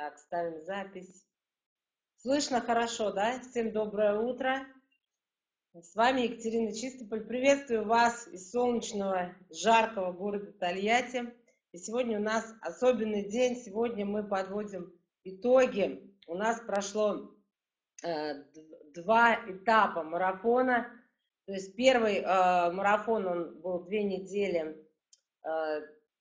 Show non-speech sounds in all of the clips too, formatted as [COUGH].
Так, ставим запись. Слышно хорошо, да? Всем доброе утро. С вами Екатерина Чистополь. Приветствую вас из солнечного, жаркого города Тольятти. И сегодня у нас особенный день. Сегодня мы подводим итоги. У нас прошло э, два этапа марафона. То есть первый э, марафон, он был две недели э,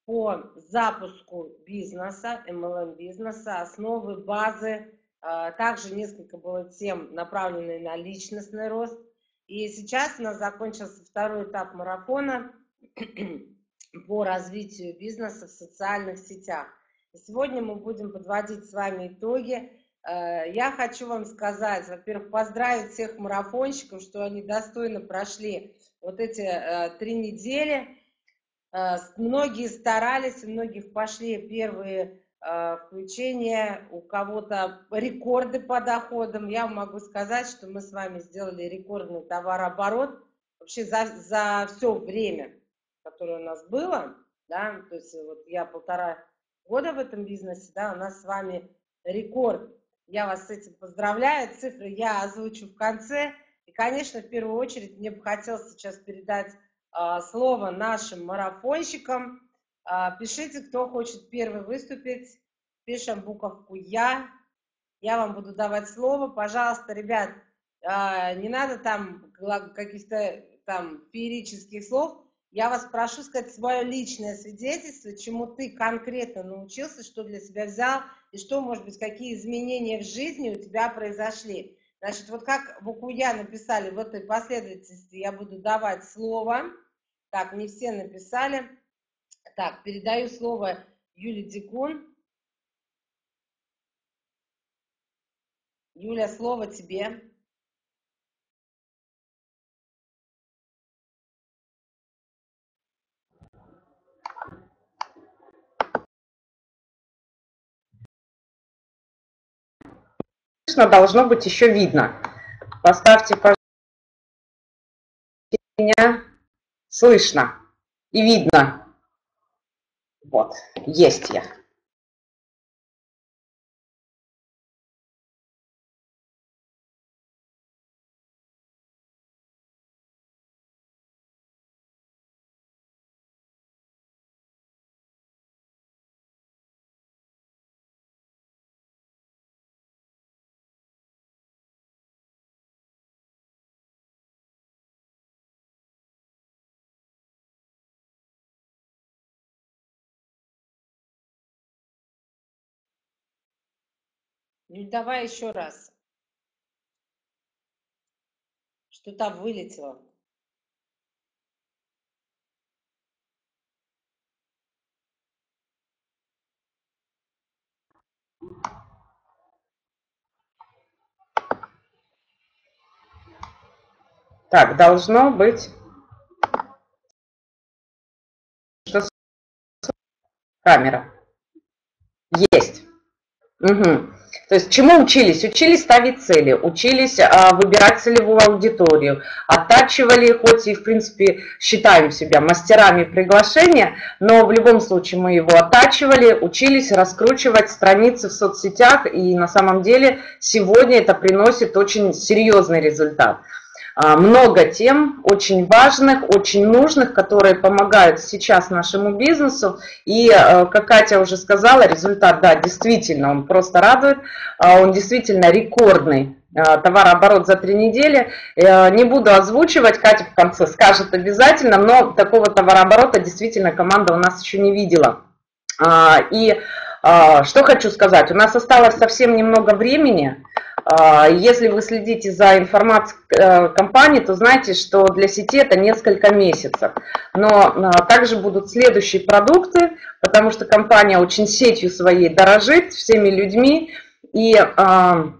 по запуску бизнеса, MLM-бизнеса, основы, базы. А, также несколько было тем, направленных на личностный рост. И сейчас у нас закончился второй этап марафона [CLEARS THROAT] по развитию бизнеса в социальных сетях. И сегодня мы будем подводить с вами итоги. А, я хочу вам сказать, во-первых, поздравить всех марафонщиков, что они достойно прошли вот эти а, три недели. Э, многие старались, у многих пошли первые э, включения, у кого-то рекорды по доходам. Я могу сказать, что мы с вами сделали рекордный товарооборот вообще за, за все время, которое у нас было. Да, то есть вот я полтора года в этом бизнесе, да, у нас с вами рекорд. Я вас с этим поздравляю. Цифры я озвучу в конце. И, конечно, в первую очередь мне бы хотелось сейчас передать слово нашим марафонщикам. А, пишите, кто хочет первый выступить. Пишем буковку «Я». Я вам буду давать слово. Пожалуйста, ребят, а, не надо там каких-то там феерических слов. Я вас прошу сказать свое личное свидетельство, чему ты конкретно научился, что для себя взял, и что, может быть, какие изменения в жизни у тебя произошли. Значит, вот как букву «Я» написали в этой последовательности, я буду давать слово. Так, не все написали. Так, передаю слово Юле Дикун. Юля, слово тебе. Должно быть еще видно. Поставьте, пожалуйста, меня слышно и видно. Вот, есть я. Давай еще раз. Что-то вылетело. Так, должно быть... Камера. Есть. Угу. То есть чему учились? Учились ставить цели, учились а, выбирать целевую аудиторию, оттачивали, хоть и в принципе считаем себя мастерами приглашения, но в любом случае мы его оттачивали, учились раскручивать страницы в соцсетях и на самом деле сегодня это приносит очень серьезный результат. А, много тем очень важных, очень нужных, которые помогают сейчас нашему бизнесу. И, э, как Катя уже сказала, результат, да, действительно, он просто радует, а, он действительно рекордный а, товарооборот за три недели. Э, не буду озвучивать, Катя в конце скажет обязательно, но такого товарооборота действительно команда у нас еще не видела. И что хочу сказать, у нас осталось совсем немного времени, а, если вы следите за информацией э, компании, то знаете, что для сети это несколько месяцев. Но а, также будут следующие продукты, потому что компания очень сетью своей дорожит, всеми людьми. И а,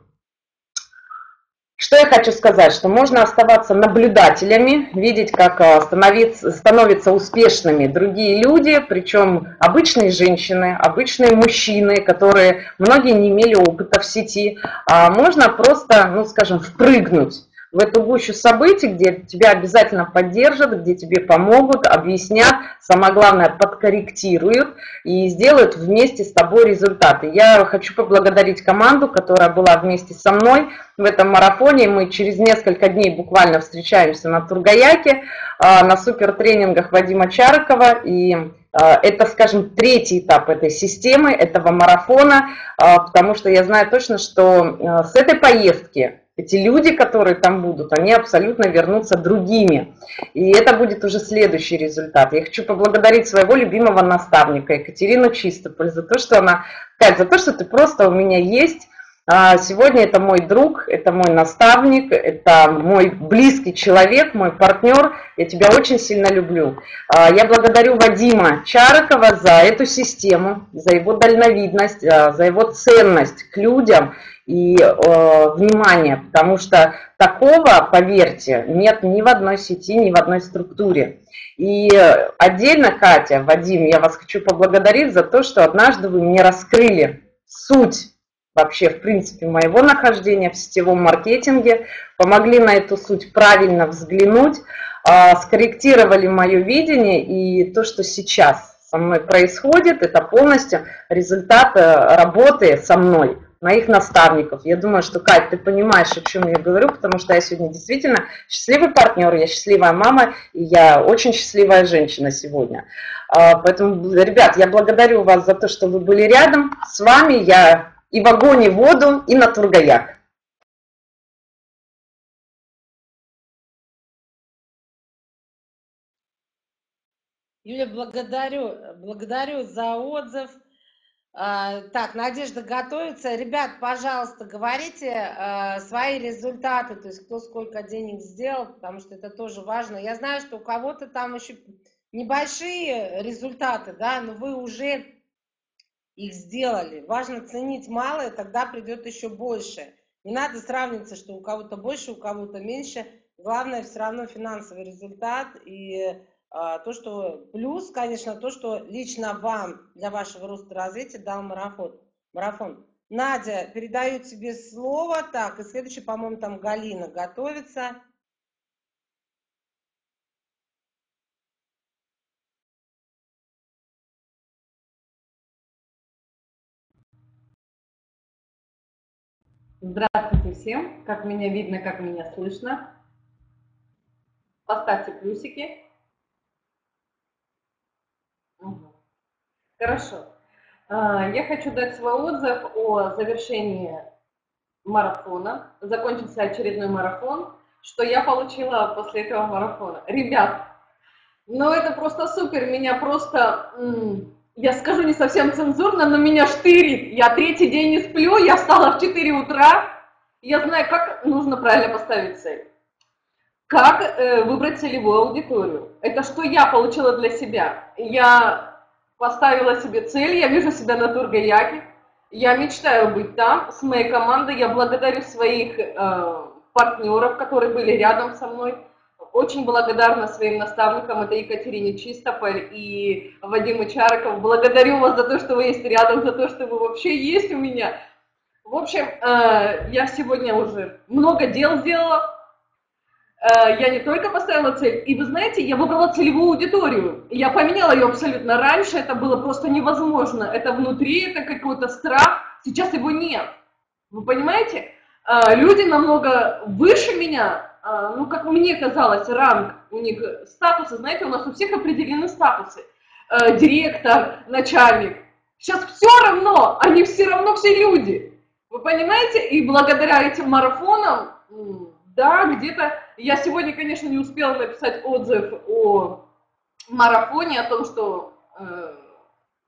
что я хочу сказать, что можно оставаться наблюдателями, видеть, как а, становятся успешными другие люди, причем обычные женщины, обычные мужчины, которые многие не имели опыта в сети. А можно просто, ну скажем, впрыгнуть в эту гущу событий, где тебя обязательно поддержат, где тебе помогут, объяснят, самое главное, подкорректируют и сделают вместе с тобой результаты. Я хочу поблагодарить команду, которая была вместе со мной в этом марафоне. Мы через несколько дней буквально встречаемся на Тургаяке, а, на супертренингах Вадима Чарыкова. И а, это, скажем, третий этап этой системы, этого марафона, а, потому что я знаю точно, что с этой поездки эти люди, которые там будут, они абсолютно вернутся другими. И это будет уже следующий результат. Я хочу поблагодарить своего любимого наставника Екатерину Чистополь за то, что она, Кать, за то, что ты просто у меня есть, сегодня это мой друг, это мой наставник, это мой близкий человек, мой партнер. Я тебя очень сильно люблю. А, я благодарю Вадима Чарыкова за эту систему, за его дальновидность, а, за его ценность к людям и внимание, потому что такого, поверьте, нет ни в одной сети, ни в одной структуре. И отдельно, Катя, Вадим, я вас хочу поблагодарить за то, что однажды вы мне раскрыли суть вообще, в принципе, моего нахождения в сетевом маркетинге, помогли на эту суть правильно взглянуть, а, скорректировали мое видение и то, что сейчас со мной происходит, это полностью результат э, работы со мной, моих наставников. Я думаю, что, Кать, ты понимаешь, о чем я говорю, потому что я сегодня действительно счастливый партнер, я счастливая мама, и я очень счастливая женщина сегодня. А, поэтому, ребят, я благодарю вас за то, что вы были рядом с вами. Я и в огонь, и в воду, и на Тургаях. Юля, благодарю, благодарю за отзыв. А, так, Надежда готовится. Ребят, пожалуйста, говорите а, свои результаты, то есть кто сколько денег сделал, потому что это тоже важно. Я знаю, что у кого-то там еще небольшие результаты, да, но вы уже их сделали. Важно ценить малое, тогда придет еще больше. Не надо сравниваться, что у кого-то больше, у кого-то меньше. Главное все равно финансовый результат и а, то, что плюс, конечно, то, что лично вам для вашего роста и развития дал марафон. марафон. Надя, передаю тебе слово. Так, и следующий, по-моему, там Галина готовится. Здравствуйте всем! Как меня видно, как меня слышно? Поставьте плюсики. Хорошо. А, я хочу дать свой отзыв о завершении марафона. Закончился очередной марафон. Что я получила после этого марафона? Ребят, ну это просто супер. Меня просто я скажу не совсем цензурно, но меня штырит. Я третий день не сплю, я встала в 4 утра. Я знаю, как нужно правильно поставить цель. Как э, выбрать целевую аудиторию. Это что я получила для себя. Я поставила себе цель, я вижу себя на Тургаяке. Я мечтаю быть там с моей командой. Я благодарю своих э, партнеров, которые были рядом со мной очень благодарна своим наставникам, это Екатерине Чистополь и Вадиму Чарыков. Благодарю вас за то, что вы есть рядом, за то, что вы вообще есть у меня. В общем, э, я сегодня уже много дел сделала. Э, я не только поставила цель, и вы знаете, я выбрала целевую аудиторию. Я поменяла ее абсолютно раньше, это было просто невозможно. Это внутри, это какой-то страх, сейчас его нет. Вы понимаете? Э, люди намного выше меня, а, ну, как мне казалось, ранг у них, статусы, знаете, у нас у всех определены статусы. Э, директор, начальник. Сейчас все равно, они все равно все люди. Вы понимаете? И благодаря этим марафонам, да, где-то... Я сегодня, конечно, не успела написать отзыв о марафоне, о том, что, э,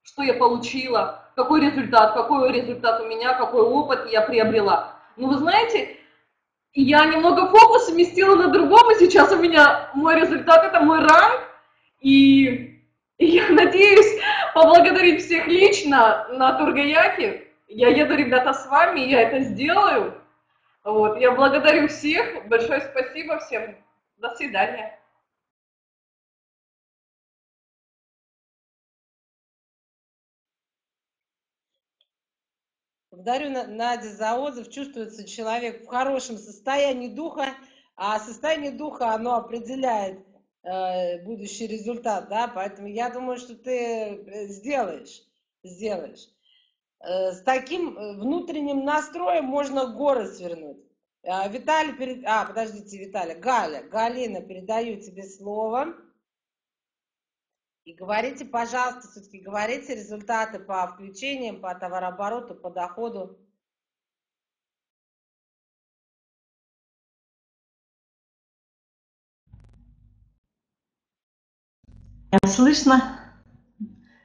что я получила, какой результат, какой результат у меня, какой опыт я приобрела. Но вы знаете, я немного фокус сместила на другом, и сейчас у меня мой результат, это мой ранг, и, и я надеюсь поблагодарить всех лично на Тургаяке. Я еду, ребята, с вами, я это сделаю. Вот, я благодарю всех, большое спасибо всем, до свидания. Благодарю, Надя, за отзыв. Чувствуется человек в хорошем состоянии духа. а состояние духа, оно определяет э, будущий результат, да, поэтому я думаю, что ты э, сделаешь, сделаешь. Э, с таким э, внутренним настроем можно горы свернуть. А, Виталий, перед... а, подождите, Виталий, Галя, Галина, передаю тебе слово. И говорите, пожалуйста, все-таки говорите результаты по включениям, по товарообороту, по доходу. Слышно?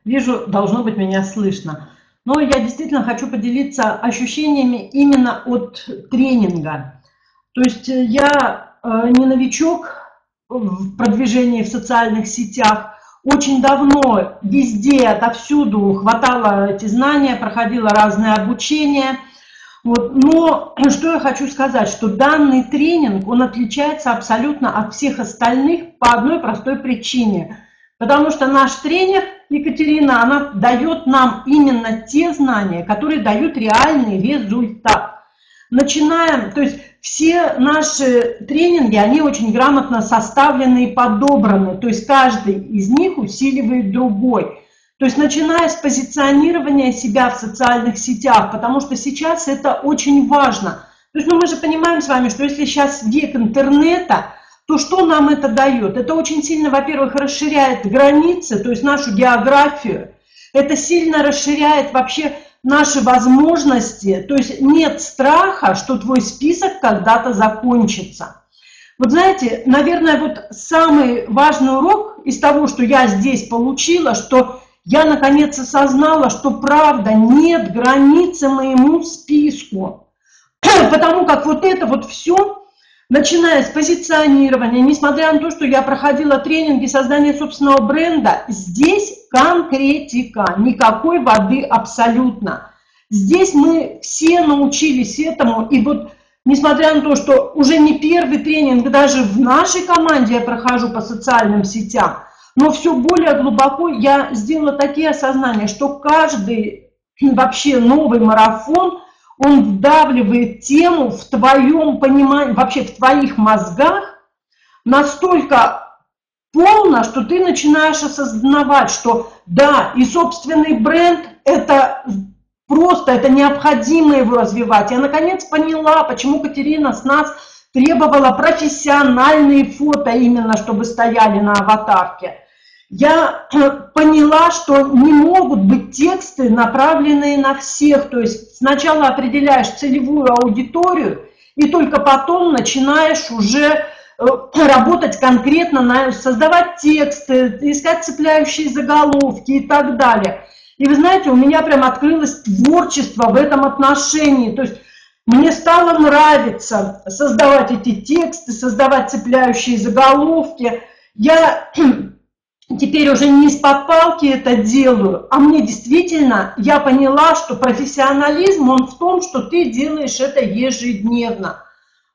Вижу, должно быть меня слышно. Но я действительно хочу поделиться ощущениями именно от тренинга. То есть э, я э, не новичок в продвижении в социальных сетях, очень давно везде, отовсюду хватало эти знания, проходила разное обучение. Вот. Но что я хочу сказать, что данный тренинг, он отличается абсолютно от всех остальных по одной простой причине. Потому что наш тренер Екатерина, она дает нам именно те знания, которые дают реальный результат. Начинаем, то есть все наши тренинги, они очень грамотно составлены и подобраны, то есть каждый из них усиливает другой. То есть начиная с позиционирования себя в социальных сетях, потому что сейчас это очень важно. То есть ну, мы же понимаем с вами, что если сейчас век интернета, то что нам это дает? Это очень сильно, во-первых, расширяет границы, то есть нашу географию. Это сильно расширяет вообще наши возможности. То есть нет страха, что твой список когда-то закончится. Вот знаете, наверное, вот самый важный урок из того, что я здесь получила, что я наконец осознала, что правда нет границы моему списку. [CLEARS THROAT] Потому как вот это вот все начиная с позиционирования, несмотря на то, что я проходила тренинги создания собственного бренда, здесь конкретика, никакой воды абсолютно. Здесь мы все научились этому, и вот несмотря на то, что уже не первый тренинг, даже в нашей команде я прохожу по социальным сетям, но все более глубоко я сделала такие осознания, что каждый вообще новый марафон – он вдавливает тему в твоем понимании, вообще в твоих мозгах настолько полно, что ты начинаешь осознавать, что да, и собственный бренд – это просто, это необходимо его развивать. Я наконец поняла, почему Катерина с нас требовала профессиональные фото именно, чтобы стояли на аватарке я поняла, что не могут быть тексты, направленные на всех. То есть сначала определяешь целевую аудиторию, и только потом начинаешь уже э, работать конкретно, создавать тексты, искать цепляющие заголовки и так далее. И вы знаете, у меня прям открылось творчество в этом отношении. То есть мне стало нравиться создавать эти тексты, создавать цепляющие заголовки. Я [CLEARS THROAT] теперь уже не из-под палки это делаю, а мне действительно, я поняла, что профессионализм, он в том, что ты делаешь это ежедневно.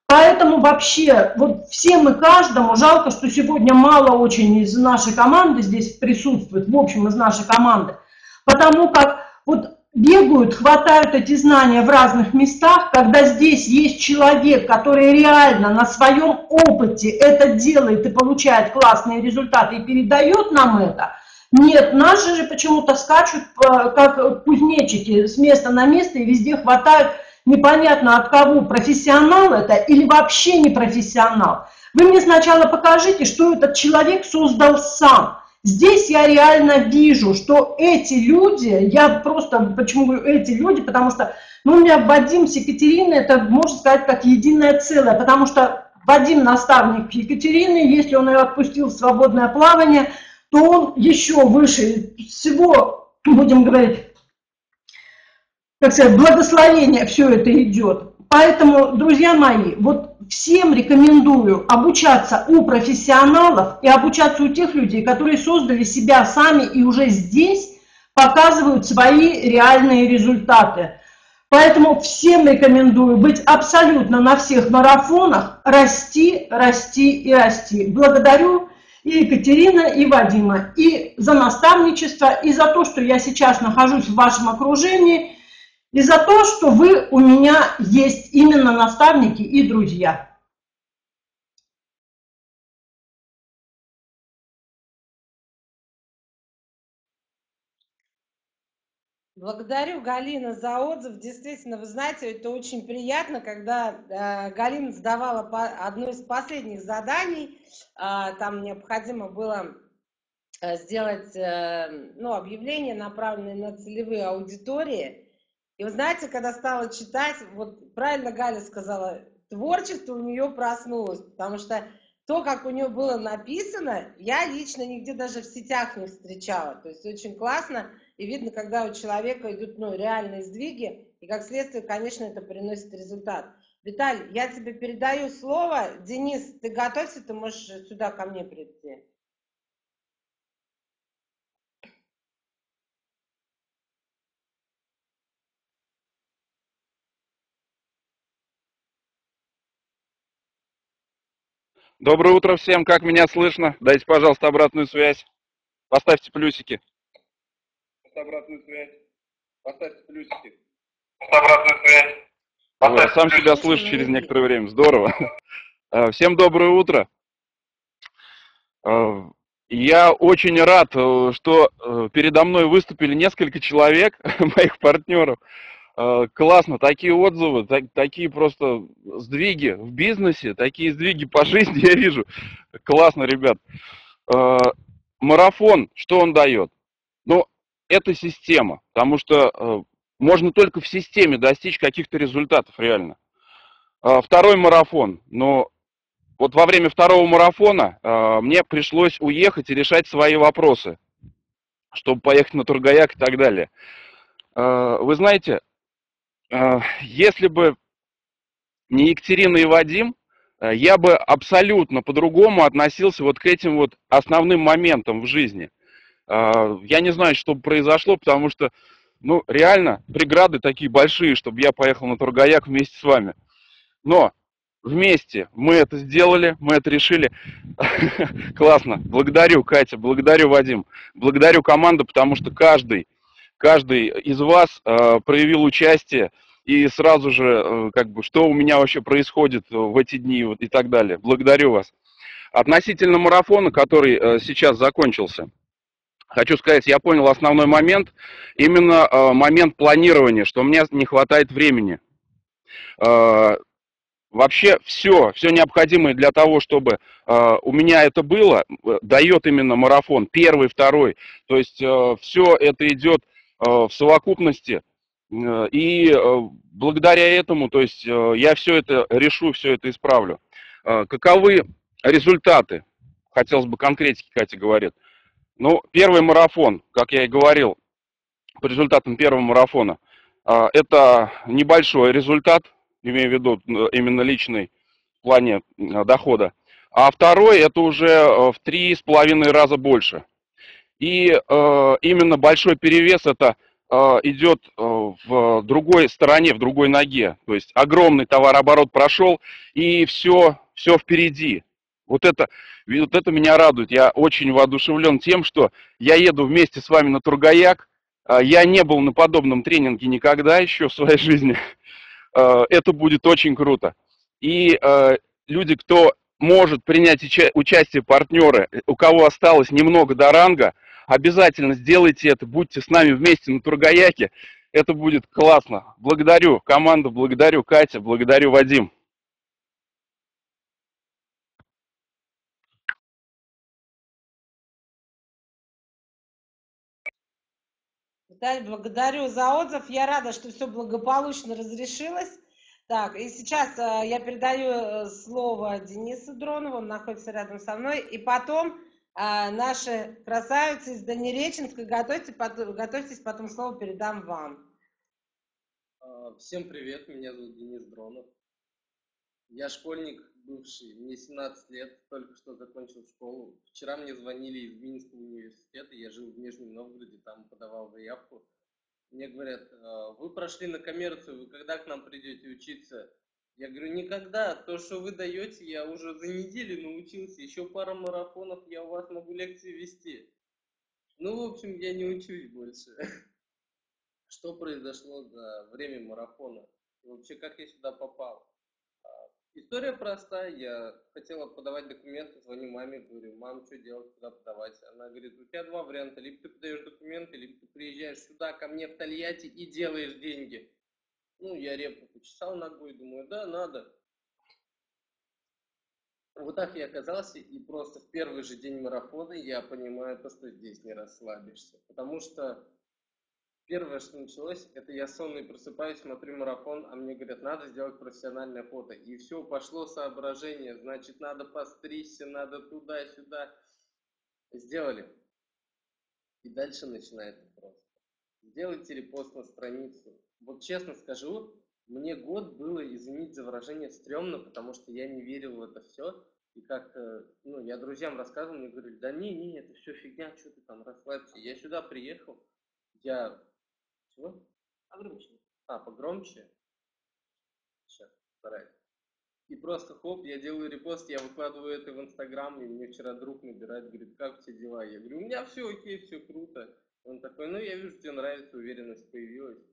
Поэтому вообще, вот всем и каждому, жалко, что сегодня мало очень из нашей команды здесь присутствует, в общем, из нашей команды, потому как вот бегают, хватают эти знания в разных местах, когда здесь есть человек, который реально на своем опыте это делает и получает классные результаты и передает нам это, нет, наши же почему-то скачут, э, как кузнечики, с места на место и везде хватают непонятно от кого, профессионал это или вообще не профессионал. Вы мне сначала покажите, что этот человек создал сам – Здесь я реально вижу, что эти люди, я просто, почему говорю эти люди, потому что, ну, у меня Вадим с Екатериной, это, можно сказать, как единое целое, потому что Вадим наставник Екатерины, если он ее отпустил в свободное плавание, то он еще выше всего, будем говорить, как сказать, благословение все это идет. Поэтому, друзья мои, вот всем рекомендую обучаться у профессионалов и обучаться у тех людей, которые создали себя сами и уже здесь показывают свои реальные результаты. Поэтому всем рекомендую быть абсолютно на всех марафонах, расти, расти и расти. Благодарю и Екатерина, и Вадима, и за наставничество, и за то, что я сейчас нахожусь в вашем окружении – и за то, что вы у меня есть именно наставники и друзья. Благодарю, Галина, за отзыв. Действительно, вы знаете, это очень приятно, когда э, Галина сдавала по, одно из последних заданий. Э, там необходимо было э, сделать э, ну, объявление, направленное на целевые аудитории. И вы знаете, когда стала читать, вот правильно Галя сказала, творчество у нее проснулось, потому что то, как у нее было написано, я лично нигде даже в сетях не встречала. То есть очень классно, и видно, когда у человека идут ну, реальные сдвиги, и как следствие, конечно, это приносит результат. Виталий, я тебе передаю слово. Денис, ты готовься, ты можешь сюда ко мне прийти. Доброе утро всем, как меня слышно? Дайте, пожалуйста, обратную связь. Поставьте плюсики. Обратную связь. Поставьте плюсики. Обратную связь. Ой, сам себя слышу через некоторое время. Здорово. [LAUGHS] Э, всем доброе утро. Э, я очень рад, э, что передо мной выступили несколько человек, [LAUGHS] моих партнеров, классно, такие отзывы, так, такие просто сдвиги в бизнесе, такие сдвиги по [LAUGHS] жизни я вижу. Классно, ребят. Э, марафон, что он дает? Ну, это система, потому что э, можно только в системе достичь каких-то результатов реально. Второй марафон, но вот во время второго марафона мне пришлось уехать и решать свои вопросы, чтобы поехать на Тургаяк и так далее. Вы знаете, Э, если бы не Екатерина и Вадим, э, я бы абсолютно по-другому относился вот к этим вот основным моментам в жизни. Э, я не знаю, что бы произошло, потому что, ну, реально, преграды такие большие, чтобы я поехал на Тургаяк вместе с вами. Но вместе мы это сделали, мы это решили. [LAUGHS] Классно. Благодарю, Катя, благодарю, Вадим. Благодарю команду, потому что каждый каждый из вас э, проявил участие и сразу же, э, как бы, что у меня вообще происходит в эти дни вот, и так далее. Благодарю вас. Относительно марафона, который э, сейчас закончился, хочу сказать, я понял основной момент, именно э, момент планирования, что мне не хватает времени. Э, вообще все, все необходимое для того, чтобы э, у меня это было, э, дает именно марафон, первый, второй. То есть э, все это идет Э, в совокупности. Э, и э, благодаря этому, то есть я все это решу, все это исправлю. Каковы результаты? Хотелось бы конкретики, Катя говорит. Ну, первый марафон, как я и говорил, по результатам первого марафона, это небольшой результат, имею в виду именно личный в плане дохода. А второй это уже в три с половиной раза больше. И э, именно большой перевес это э, идет э, в другой стороне, в другой ноге. То есть огромный товарооборот прошел, и все, все впереди. Вот это, вот это меня радует. Я очень воодушевлен тем, что я еду вместе с вами на Тургаяк. Э, я не был на подобном тренинге никогда еще в своей [LAUGHS] жизни. Э, это будет очень круто. И люди, кто может принять участие партнеры, у кого осталось немного до ранга, Обязательно сделайте это, будьте с нами вместе на Тургаяке. Это будет классно. Благодарю команду, благодарю Катя, благодарю Вадим. Благодарю за отзыв. Я рада, что все благополучно разрешилось. Так, и сейчас э, я передаю э, слово Денису Дронову, он находится рядом со мной. И потом а, наши красавицы из Дальнереченска. Готовьте, готовьтесь, потом слово передам вам. А, всем привет, меня зовут Денис Дронов. Я школьник бывший, мне 17 лет, только что закончил школу. Вчера мне звонили из Минского университета, я жил в Нижнем Новгороде, там подавал заявку. Мне говорят, «А, вы прошли на коммерцию, вы когда к нам придете учиться? Я говорю, никогда. То, что вы даете, я уже за неделю научился. Еще пара марафонов, я у вас могу лекции вести. Ну, в общем, я не учусь больше. [LAUGHS] Что произошло за время марафона? И вообще, как я сюда попал? А, История простая. Я хотела подавать документы, звоню маме, говорю, мам, что делать, куда подавать? Она говорит, у тебя два варианта. Либо ты подаешь документы, либо ты приезжаешь сюда, ко мне в Тольятти и делаешь деньги. Ну, я репу почесал ногой, думаю, да, надо. Вот так я оказался, и просто в первый же день марафона я понимаю то, что здесь не расслабишься. Потому что Первое, что началось, это я сонный просыпаюсь, смотрю марафон, а мне говорят, надо сделать профессиональное фото. И все, пошло соображение, значит, надо постричься, надо туда-сюда. Сделали. И дальше начинается просто. Сделайте репост на страницу. Вот честно скажу, мне год было, извините за выражение, стрёмно, потому что я не верил в это все. И как, ну, я друзьям рассказывал, мне говорили, да не, не, это все фигня, что ты там расслабься. Я сюда приехал, я чего? Погромче. А, погромче? Сейчас, стараюсь. И просто хоп, я делаю репост, я выкладываю это в Инстаграм, и мне вчера друг набирает, говорит, как у тебя дела? Я говорю, у меня все окей, все круто. Он такой, ну я вижу, тебе нравится, уверенность появилась.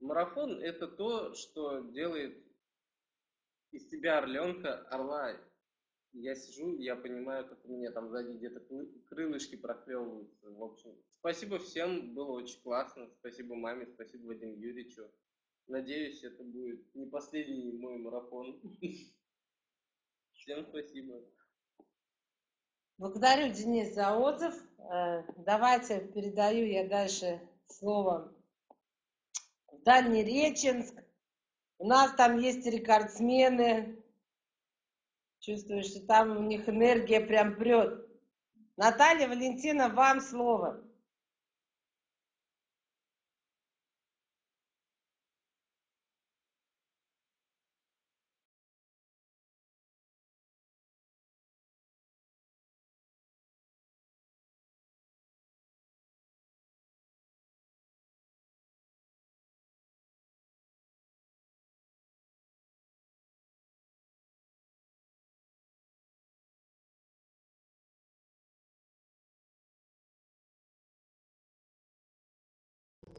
Марафон это то, что делает из тебя орленка орла я сижу, я понимаю, как у меня там сзади где-то крылышки проклевываются. В общем, спасибо всем, было очень классно. Спасибо маме, спасибо Вадиму Юрьевичу. Надеюсь, это будет не последний мой марафон. [LAUGHS] Всем спасибо. Благодарю, Денис, за отзыв. Э, давайте передаю я дальше слово Дальнереченск. У нас там есть рекордсмены, Чувствую, что там у них энергия прям прет. Наталья, Валентина, вам слово.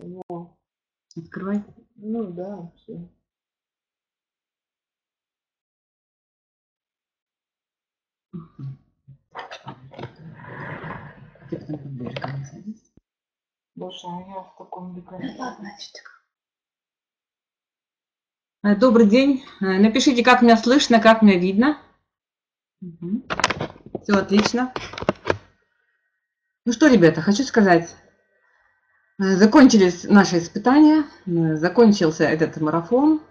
Во. Открывай. Ну да, все. Ты потом под берегом садись. Больше а я в таком декоре. Значит. Э, Добрый день. Э, Напишите, как меня слышно, как меня видно. Все отлично. Ну что, ребята, хочу сказать, закончились наши испытания, э, закончился этот марафон.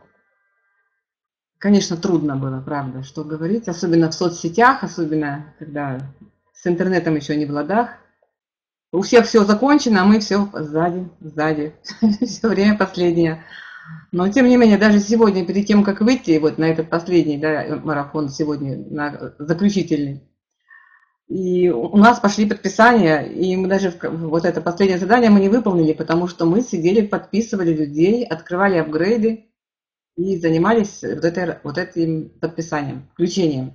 Конечно, трудно было, правда, что говорить, особенно в соцсетях, особенно когда с интернетом еще не в ладах. У всех все закончено, а мы все сзади, сзади, [LAUGHS] все время последнее. Но, тем не менее, даже сегодня, перед тем, как выйти вот на этот последний да, марафон, сегодня на заключительный, и у нас пошли подписания, и мы даже вот это последнее задание мы не выполнили, потому что мы сидели, подписывали людей, открывали апгрейды и занимались вот, этой, вот этим подписанием, включением.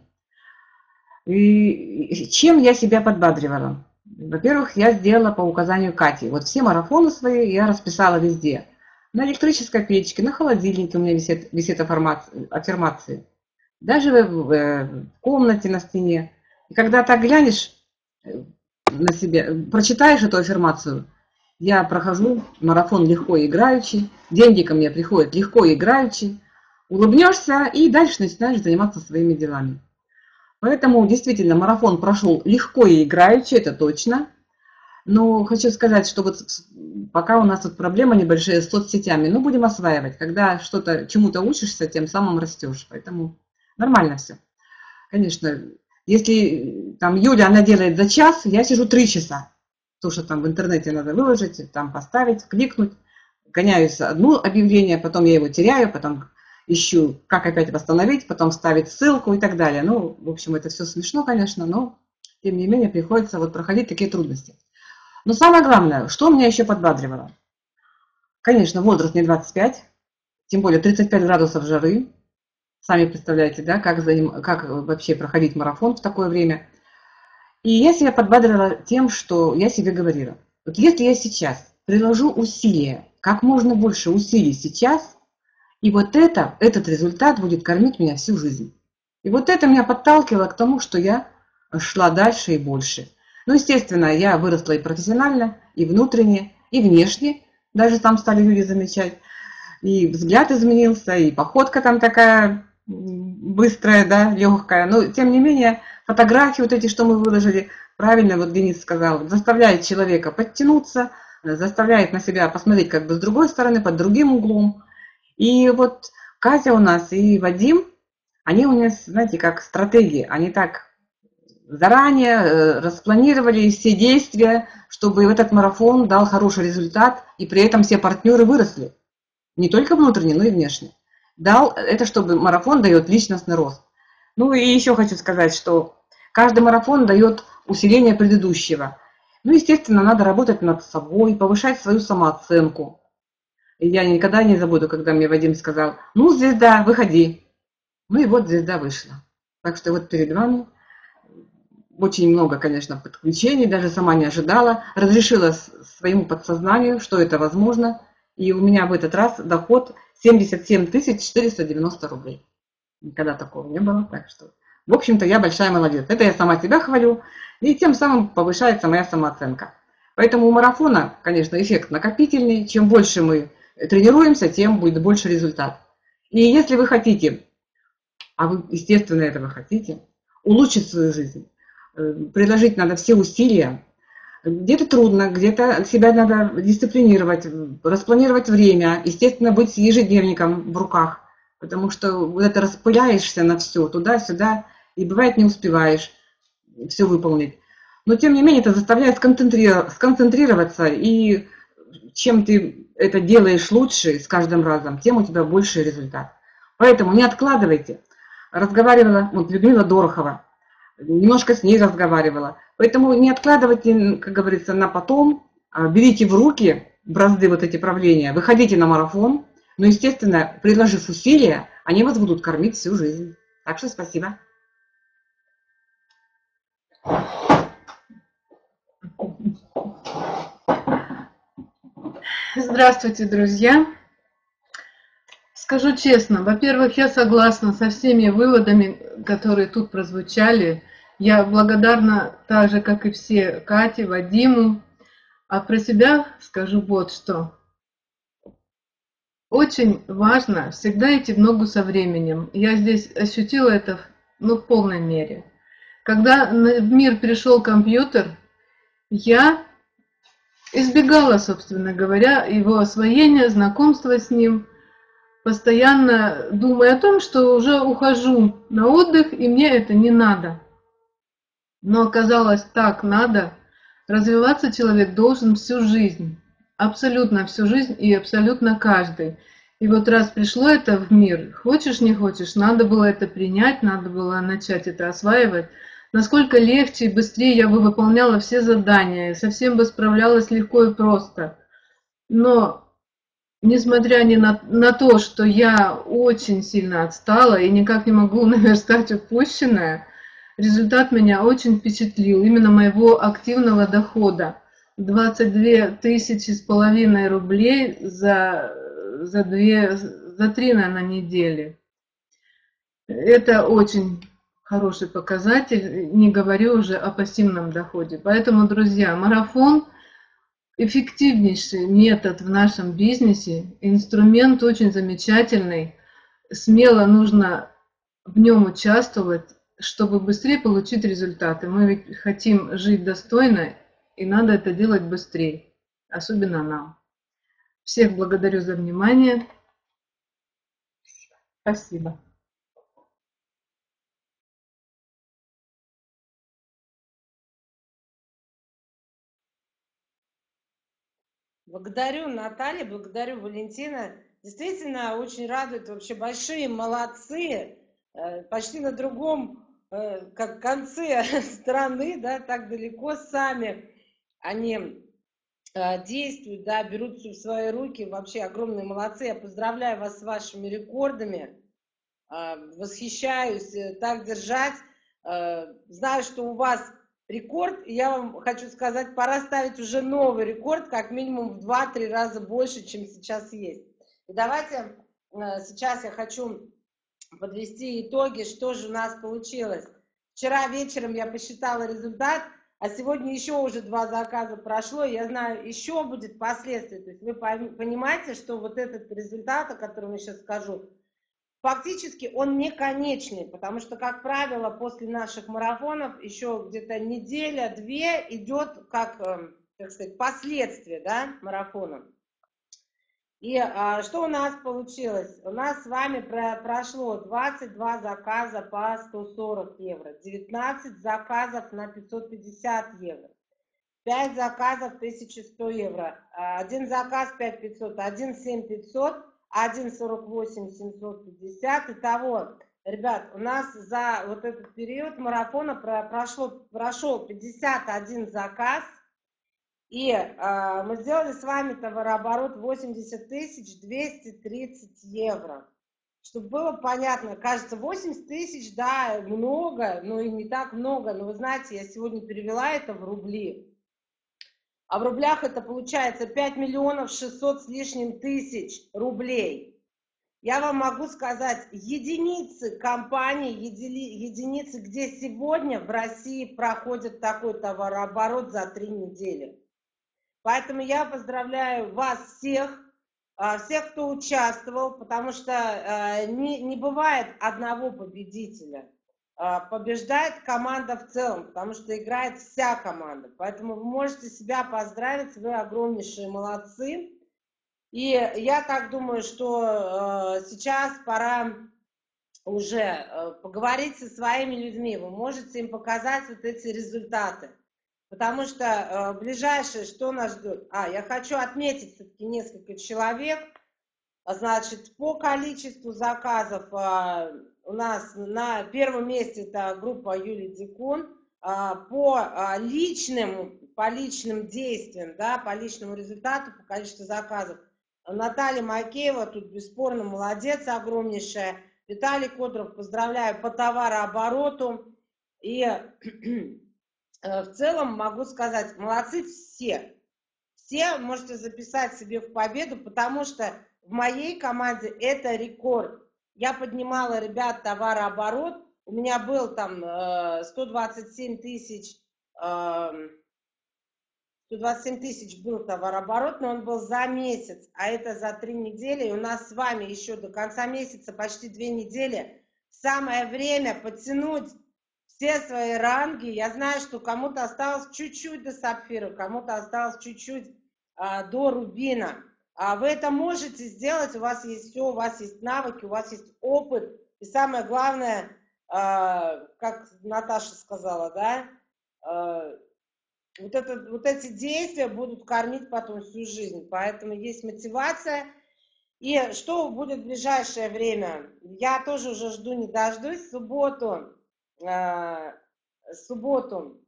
И чем я себя подбадривала? Во-первых, я сделала по указанию Кати. Вот все марафоны свои я расписала везде. На электрической печке, на холодильнике у меня висит, висит аффирмации. Даже в, в комнате на стене. И когда так глянешь э, на себя, прочитаешь эту аффирмацию, я прохожу марафон легко и играючи, деньги ко мне приходят легко и играючи, улыбнешься и дальше начинаешь заниматься своими делами. Поэтому действительно марафон прошел легко и играючи, это точно. Но хочу сказать, что вот пока у нас тут проблема небольшая с соцсетями, ну будем осваивать. Когда что-то чему-то учишься, тем самым растешь. Поэтому нормально все. Конечно, если там Юля, она делает за час, я сижу три часа. То, что там в интернете надо выложить, там поставить, кликнуть. Гоняюсь одно объявление, потом я его теряю, потом ищу, как опять восстановить, потом ставить ссылку и так далее. Ну, в общем, это все смешно, конечно, но тем не менее приходится вот проходить такие трудности. Но самое главное, что меня еще подбадривало? Конечно, возраст не 25, тем более 35 градусов жары, Сами представляете, да, как, заним... как вообще проходить марафон в такое время. И я себя подбадрила тем, что я себе говорила. Вот если я сейчас приложу усилия, как можно больше усилий сейчас, И вот это, этот результат будет кормить меня всю жизнь. И вот это меня подталкивало к тому, что я шла дальше и больше. Ну, естественно, я выросла и профессионально, и внутренне, и внешне. Даже там стали люди замечать. И взгляд изменился, и походка там такая быстрая, да, легкая. Но, тем не менее, фотографии вот эти, что мы выложили, правильно вот Денис сказал, заставляет человека подтянуться, заставляет на себя посмотреть как бы с другой стороны, под другим углом. И вот Катя у нас и Вадим, они у нас, знаете, как стратегии, они так заранее э, распланировали все действия, чтобы этот марафон дал хороший результат, и при этом все партнеры выросли. Не только внутренне, но и внешне. Дал это, чтобы марафон дает личностный рост. Ну и еще хочу сказать, что каждый марафон дает усиление предыдущего. Ну, естественно, надо работать над собой, повышать свою самооценку. И я никогда не забуду, когда мне Вадим сказал, ну, звезда, выходи. Ну и вот звезда вышла. Так что вот перед вами очень много, конечно, подключений, даже сама не ожидала. Разрешила своему подсознанию, что это возможно. И у меня в этот раз доход 77 490 рублей. Никогда такого не было, так что... В общем-то, я большая молодец. Это я сама себя хвалю, и тем самым повышается моя самооценка. Поэтому у марафона, конечно, эффект накопительный. Чем больше мы тренируемся, тем будет больше результат. И если вы хотите, а вы, естественно, этого хотите, улучшить свою жизнь, э, приложить надо все усилия, где-то трудно, где-то себя надо дисциплинировать, распланировать время, естественно, быть ежедневником в руках, потому что вот это распыляешься на все, туда-сюда, и бывает не успеваешь все выполнить. Но тем не менее это заставляет сконцентрироваться, и чем ты это делаешь лучше с каждым разом, тем у тебя больше результат. Поэтому не откладывайте. Разговаривала вот Людмила Дорохова, немножко с ней разговаривала. Поэтому не откладывайте, как говорится, на потом, а берите в руки бразды вот эти правления, выходите на марафон, но, естественно, предложив усилия, они вас будут кормить всю жизнь. Так что спасибо. Здравствуйте, друзья! Скажу честно, во-первых, я согласна со всеми выводами, которые тут прозвучали. Я благодарна так же, как и все, Кате, Вадиму. А про себя скажу вот что. Очень важно всегда идти в ногу со временем. Я здесь ощутила это ну, в полной мере. Когда в мир пришел компьютер, я избегала, собственно говоря, его освоения, знакомства с ним, постоянно думая о том, что уже ухожу на отдых, и мне это не надо. Но оказалось так надо. Развиваться человек должен всю жизнь, абсолютно всю жизнь и абсолютно каждый. И вот раз пришло это в мир, хочешь не хочешь, надо было это принять, надо было начать это осваивать. Насколько легче и быстрее я бы выполняла все задания, совсем бы справлялась легко и просто. Но, несмотря ни на, на то, что я очень сильно отстала и никак не могу [LAUGHS] наверстать упущенное, результат меня очень впечатлил, именно моего активного дохода. 22 тысячи с половиной рублей за за две, за три, наверное, недели. Это очень хороший показатель, не говорю уже о пассивном доходе. Поэтому, друзья, марафон эффективнейший метод в нашем бизнесе, инструмент очень замечательный, смело нужно в нем участвовать, чтобы быстрее получить результаты. Мы ведь хотим жить достойно, и надо это делать быстрее, особенно нам. Всех благодарю за внимание. Спасибо. Благодарю, Наталья, благодарю, Валентина. Действительно, очень радует, вообще большие молодцы. Э, почти на другом как конце [LAUGHS] страны, да, так далеко сами они Э, действуют, да, берут все в свои руки, вообще огромные молодцы. Я поздравляю вас с вашими рекордами, э, восхищаюсь, э, так держать. Знаю, что у вас рекорд, и я вам хочу сказать, пора ставить уже новый рекорд, как минимум в 2-3 раза больше, чем сейчас есть. И давайте э, сейчас я хочу подвести итоги, что же у нас получилось. Вчера вечером я посчитала результат, а сегодня еще уже два заказа прошло, я знаю, еще будет последствия. То есть вы понимаете, что вот этот результат, о котором я сейчас скажу, фактически он не конечный, потому что, как правило, после наших марафонов еще где-то неделя-две идет как, эм, как сказать, последствия да, марафона. И а, что у нас получилось? У нас с вами про, прошло 22 заказа по 140 евро, 19 заказов на 550 евро, 5 заказов 1100 евро, один заказ 5500, один 7500, один 48 750. Итого, ребят, у нас за вот этот период марафона прошло, прошел 51 заказ – и э, мы сделали с вами товарооборот 80 тысяч 230 евро. Чтобы было понятно, кажется, 80 тысяч, да, много, но и не так много. Но вы знаете, я сегодня перевела это в рубли. А в рублях это получается 5 миллионов 600 с лишним тысяч рублей. Я вам могу сказать, единицы компаний, единицы, где сегодня в России проходит такой товарооборот за три недели. Поэтому я поздравляю вас всех, а, всех, кто участвовал, потому что а, не, не бывает одного победителя. А, побеждает команда в целом, потому что играет вся команда. Поэтому вы можете себя поздравить, вы огромнейшие молодцы. И я так думаю, что сейчас пора уже поговорить со своими людьми. Вы можете им показать вот эти результаты. Потому что э, ближайшее, что нас ждет? А, я хочу отметить все-таки несколько человек. Значит, по количеству заказов э, у нас на первом месте это группа Юлии Дикун. Э, по личным, по личным действиям, да, по личному результату, по количеству заказов, Наталья Макеева тут бесспорно молодец, огромнейшая. Виталий Кодров, поздравляю по товарообороту. И [CLEARS THROAT] в целом могу сказать, молодцы все. Все можете записать себе в победу, потому что в моей команде это рекорд. Я поднимала, ребят, товарооборот. У меня был там 127 э, тысяч, 127 эм, тысяч был товарооборот, но он был за месяц, а это за три недели. И у нас с вами еще до конца месяца почти две недели. Самое время подтянуть все свои ранги. Я знаю, что кому-то осталось чуть-чуть до сапфира, кому-то осталось чуть-чуть а, до рубина. А вы это можете сделать, у вас есть все, у вас есть навыки, у вас есть опыт. И самое главное, а, как Наташа сказала, да, а, вот, это, вот эти действия будут кормить потом всю жизнь. Поэтому есть мотивация. И что будет в ближайшее время? Я тоже уже жду, не дождусь. В субботу субботу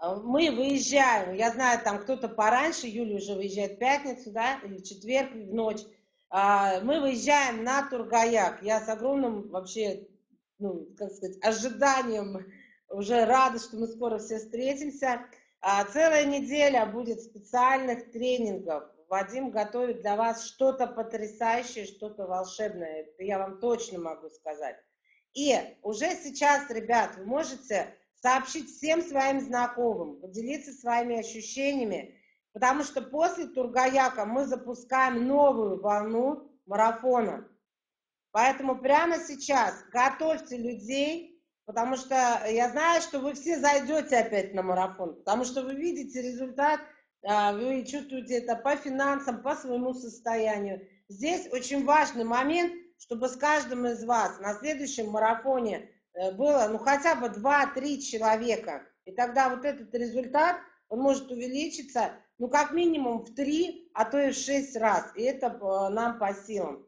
э, мы выезжаем, я знаю, там кто-то пораньше, Юля уже выезжает в пятницу, да, или в четверг, в ночь, а, мы выезжаем на Тургаяк. Я с огромным вообще, ну, как сказать, ожиданием [LAUGHS] уже рада, что мы скоро все встретимся. А, целая неделя будет специальных тренингов. Вадим готовит для вас что-то потрясающее, что-то волшебное. Это я вам точно могу сказать. И уже сейчас, ребят, вы можете сообщить всем своим знакомым, поделиться своими ощущениями, потому что после Тургаяка мы запускаем новую волну марафона. Поэтому прямо сейчас готовьте людей, потому что я знаю, что вы все зайдете опять на марафон, потому что вы видите результат, а, вы чувствуете это по финансам, по своему состоянию. Здесь очень важный момент – чтобы с каждым из вас на следующем марафоне э, было ну хотя бы 2-3 человека. И тогда вот этот результат, он может увеличиться, ну как минимум в 3, а то и в 6 раз. И это э, нам по силам.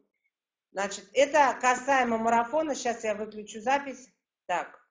Значит, это касаемо марафона. Сейчас я выключу запись. Так.